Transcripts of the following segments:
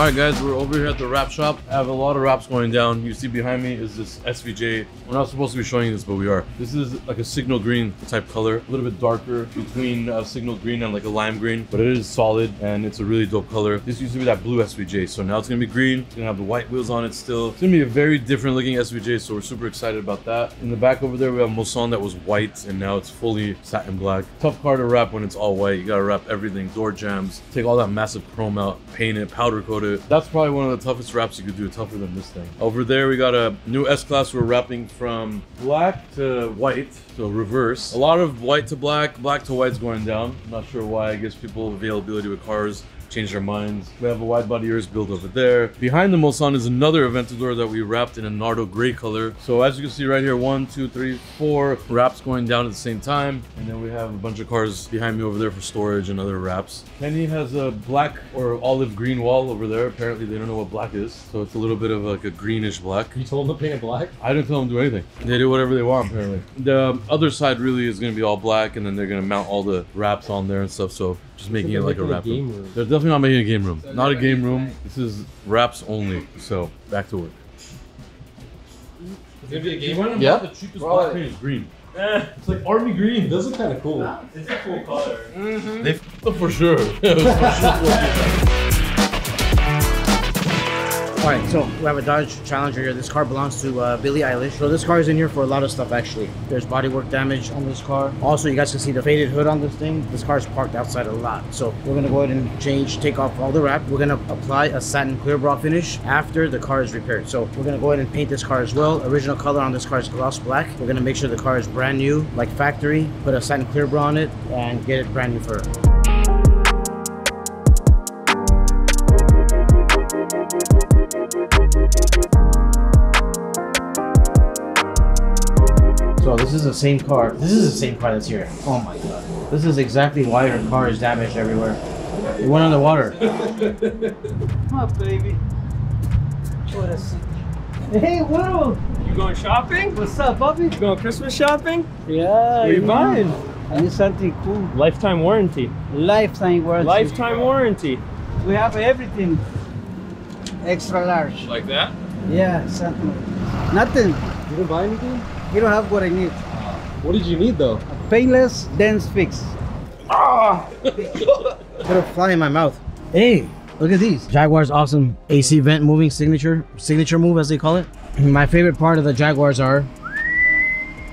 All right, guys, we're over here at the wrap shop. I have a lot of wraps going down. You see behind me is this SVJ. We're not supposed to be showing this, but we are. This is like a signal green type color, a little bit darker between uh, signal green and like a lime green, but it is solid and it's a really dope color. This used to be that blue SVJ, so now it's gonna be green. It's gonna have the white wheels on it still. It's gonna be a very different looking SVJ, so we're super excited about that. In the back over there, we have Mulsanne that was white and now it's fully satin black. Tough car to wrap when it's all white. You gotta wrap everything, door jambs, take all that massive chrome out, paint it, powder coat it. That's probably one of the toughest wraps you could do, tougher than this thing. Over there, we got a new S-Class. We're wrapping from black to white, so reverse. A lot of white to black, black to white's going down. I'm not sure why. I guess people availability with cars change their minds. We have a wide body Urus build over there. Behind the Mulsanne is another Aventador that we wrapped in a Nardo gray color. So as you can see right here, one, two, three, four wraps going down at the same time. And then we have a bunch of cars behind me over there for storage and other wraps. Kenny has a black or olive green wall over there. Apparently they don't know what black is. So it's a little bit of like a greenish black. You told them to paint it black? I didn't tell them to do anything. They do whatever they want, apparently. The other side really is going to be all black, and then they're going to mount all the wraps on there and stuff. So just making it like a making a wrap game room. room. They're definitely not making a game room. Not a game room. This is wraps only. So back to work. It's gonna be a game one Yeah. the cheapest Bro, black paint is green. Eh. It's like army green. Those are kind of cool. It's a cool color. They f- up for sure. for sure. All right, so we have a Dodge Challenger here. This car belongs to uh, Billie Eilish. So this car is in here for a lot of stuff actually. There's bodywork damage on this car. Also, you guys can see the faded hood on this thing. This car is parked outside a lot. So we're gonna go ahead and change, take off all the wrap. We're gonna apply a satin clear bra finish after the car is repaired. So we're gonna go ahead and paint this car as well. Original color on this car is gloss black. We're gonna make sure the car is brand new, like factory. Put a satin clear bra on it and get it brand new for her. So this is the same car. This is the same car that's here. Oh my god. This is exactly why her car is damaged everywhere. It went on the water. Oh, baby. What a sick. Hey, Will. You going shopping? What's up, puppy? You going Christmas shopping? Yeah. What are you buying? I need something cool. Lifetime warranty. Lifetime warranty. Lifetime warranty. We have everything. Extra large. Like that? Yeah, something. Nothing. You didn't buy anything? You don't have what I need. What did you need though? A paintless, dense fix. Ah! Put a fly in my mouth. Hey, look at these. Jaguar's awesome AC vent moving signature, signature move as they call it. My favorite part of the Jaguars are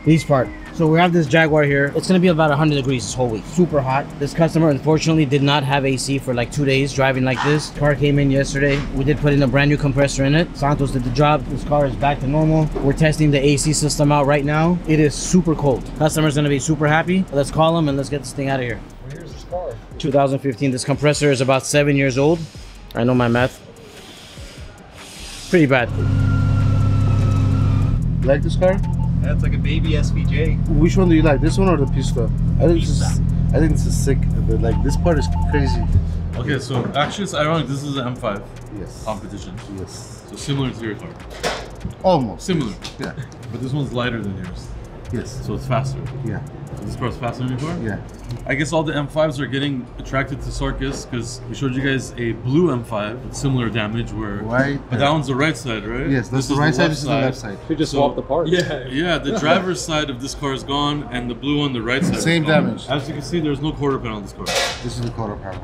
these part. So we have this Jaguar here. It's gonna be about 100 degrees this whole week. Super hot. This customer unfortunately did not have AC for like two days driving like this. Car came in yesterday. We did put in a brand new compressor in it. Santos did the job. This car is back to normal. We're testing the AC system out right now. It is super cold. Customer's gonna be super happy. Let's call him and let's get this thing out of here. Where's this car? 2015. This compressor is about seven years old. I know my math. Pretty bad. Like this car? That's like a baby SVJ. Which one do you like? This one or the Pista? I think this is, I think this is sick. But like this part is crazy. okay, so actually it's ironic. This is an M5 Yes. competition. Yes. So similar to your car. Almost. Similar. Yeah. But this one's lighter than yours. Yes. So it's faster. Yeah. So this car's faster than before? Yeah. I guess all the M5s are getting attracted to Sarkis because we showed you guys a blue M5 with similar damage where Right. but that one's the right side, right? Yes, that's This the is right side. left This is the left side. We just So- swapped the parts. Yeah. Yeah, the driver's side of this car is gone and the blue on the right side. is Same gone. damage. As you can see, there's no quarter panel on this car. This is the quarter panel.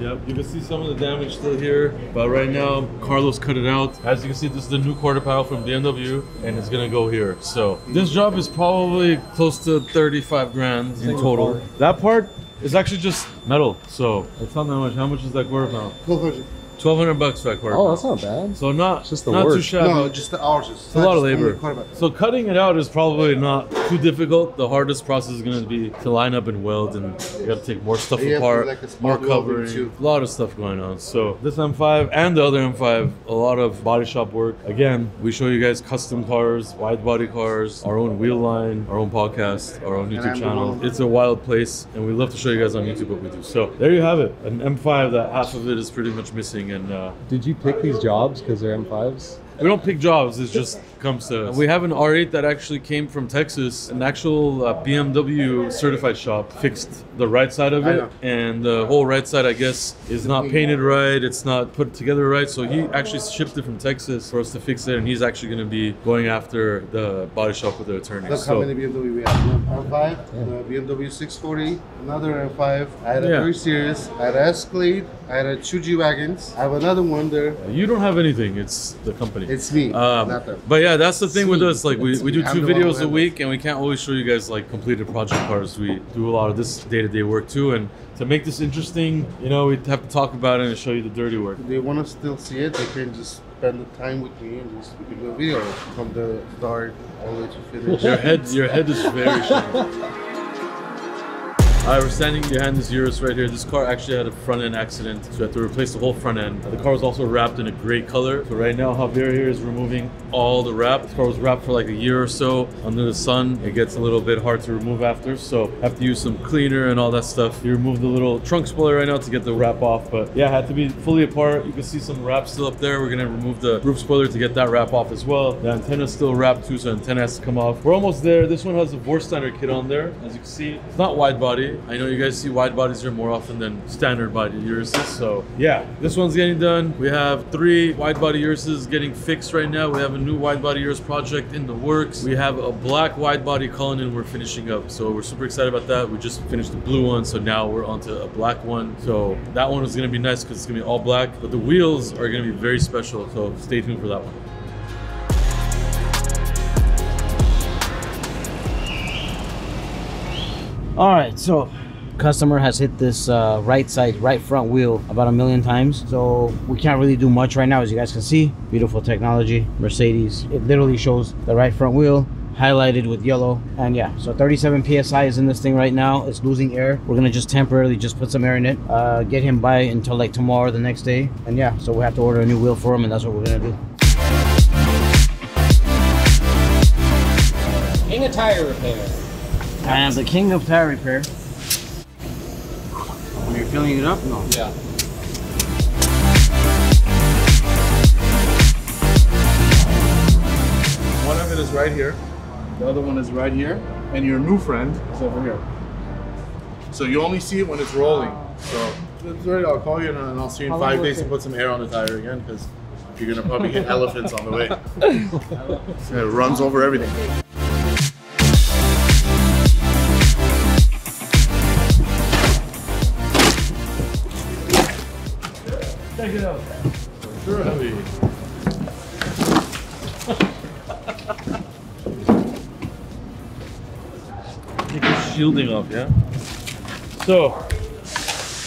Yep, you can see some of the damage still here, but right now Carlos cut it out. As you can see, this is the new quarter panel from BMW, and it's gonna go here. So this job is probably close to 35 grand in total. part. That part is actually just metal, so it's not that much. How much is that quarter panel? 1200. 1200 bucks for that quarter. Oh, that's not bad. So not It's just the not too work. shabby. No, just the hours. It's a lot of labor. So cutting it out is probably not too difficult. The hardest process is going to be to line up and weld, and you got to take more stuff Yeah, you have to apart, like a more covering, too. a lot of stuff going on. So this M5 and the other M5, a lot of body shop work. Again, we show you guys custom cars, wide body cars, our own wheel line, our own podcast, our own YouTube channel. It's a wild place, and we love to show you guys on YouTube what we do. So there you have it, an M5 that half of it is pretty much missing, and uh, Did you pick these jobs because they're M5s? We don't pick jobs. It just comes to us. We have an R8 that actually came from Texas. An actual uh, BMW certified shop fixed the right side of it, and the whole right side, I guess, is not painted right. It's not put together right. So he actually shipped it from Texas for us to fix it, and he's actually going to be going after the body shop with the attorney. Look so, how many BMW we have. M5, the BMW 640, another M5. I had a Yeah. 3 Series, I had an Escalade, I had a two G wagons. I have another one there. you don't have anything. It's the company. It's me, Um, not them. but yeah, that's the thing with me. us. Like we, It's we do two the one who videos a week, and we can't always show you guys like completed project cars. We do a lot of this day-to-day work too, and to make this interesting, you know, we'd have to talk about it and show you the dirty work. If they want to still see it, they can just spend the time with me and just we can do a video from the start all the way to finish. Your head, your head is very sharp. We're standing behind this Urus right here. This car actually had a front end accident, so we had to replace the whole front end. The car was also wrapped in a gray color. So right now, Javier here is removing all the wrap. This car was wrapped for like a year or so under the sun. It gets a little bit hard to remove after, so have to use some cleaner and all that stuff. He removed the little trunk spoiler right now to get the wrap off, but yeah, had to be fully apart. You can see some wrap still up there. We're gonna remove the roof spoiler to get that wrap off as well. The antenna's still wrapped too, so antenna has to come off. We're almost there. This one has a Vorsteiner kit on there, as you can see. It's not wide body. I know you guys see wide bodies here more often than standard body Uruses, so yeah, this one's getting done. We have three wide body Uruses getting fixed right now. We have a new wide body Urus project in the works. We have a black wide body Cullinan we're finishing up, so we're super excited about that. We just finished the blue one, so now we're onto a black one. So that one is gonna be nice because it's gonna be all black, but the wheels are gonna be very special. So stay tuned for that one. All right, so customer has hit this uh, right side, right front wheel about a million times. So we can't really do much right now, as you guys can see. Beautiful technology, Mercedes. It literally shows the right front wheel highlighted with yellow. And yeah, so 37 PSI is in this thing right now. It's losing air. We're gonna just temporarily just put some air in it, uh, get him by until like tomorrow or the next day. And yeah, so we have to order a new wheel for him and that's what we're gonna do. King of tire repair. I am the king of tire repair. When you're filling it up, no. Yeah. One of it is right here, the other one is right here, and your new friend is over here. So you only see it when it's rolling. So it's ready. I'll call you and and I'll see you in five days to put some air on the tire again because you're gonna probably hit elephants on the way. it runs over everything. Check it out. Sure heavy. Take the shielding off, yeah? So,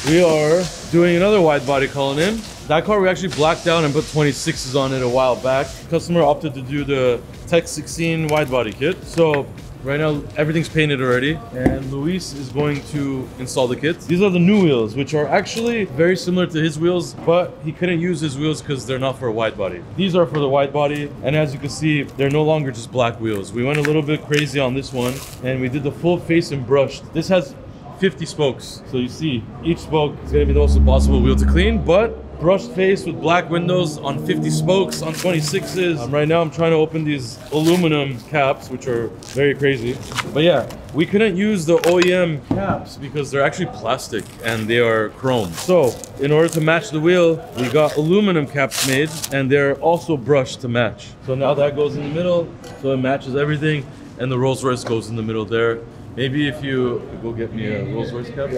we are doing another wide body Cullinan. That car we actually blacked out and put 26s on it a while back. Customer opted to do the 1016 wide body kit. So right now everything's painted already and Luis is going to install the kits. These are the new wheels which are actually very similar to his wheels but he couldn't use his wheels because they're not for a wide body. These are for the wide body and as you can see they're no longer just black wheels. We went a little bit crazy on this one and we did the full face and brushed. This has 50 spokes. So you see, each spoke is gonna be the most impossible wheel to clean, but brushed face with black windows on 50 spokes on 26s. Um, right now I'm trying to open these aluminum caps, which are very crazy. But yeah, we couldn't use the OEM caps because they're actually plastic and they are chrome. So in order to match the wheel, we got aluminum caps made and they're also brushed to match. So now that goes in the middle, so it matches everything and the Rolls Royce goes in the middle there. Maybe if you go get me a Rolls Royce cap.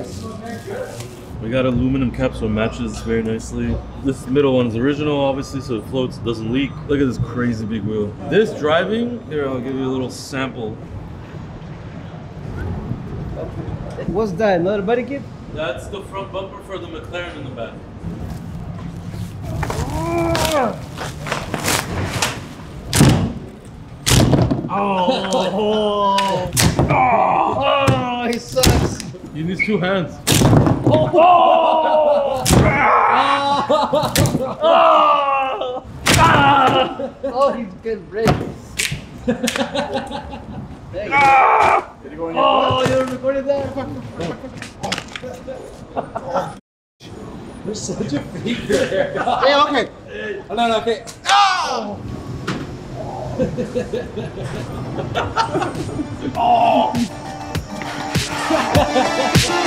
We got aluminum cap so it matches very nicely. This middle one is original, obviously, so it floats, doesn't leak. Look at this crazy big wheel. This driving, here, I'll give you a little sample. What's that? Another body kit? That's the front bumper for the McLaren in the back. Oh, oh he sucks. You need two hands. Oh, Oh! oh! oh! Ah! oh, he's good ribs. brakes. oh, you recorded that? You're such a figure. hey, okay. Oh, no, no, okay. Oh! oh!